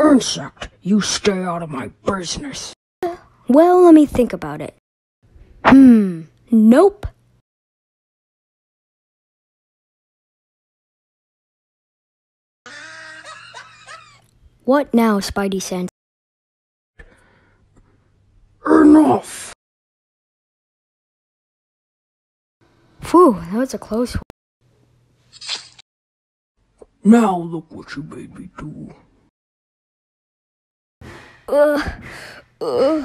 Insect, you stay out of my business. Well, let me think about it. Hmm, nope. What now, Spidey sense? Enough! Phew, that was a close one. Now look what you made me do. 呃呃。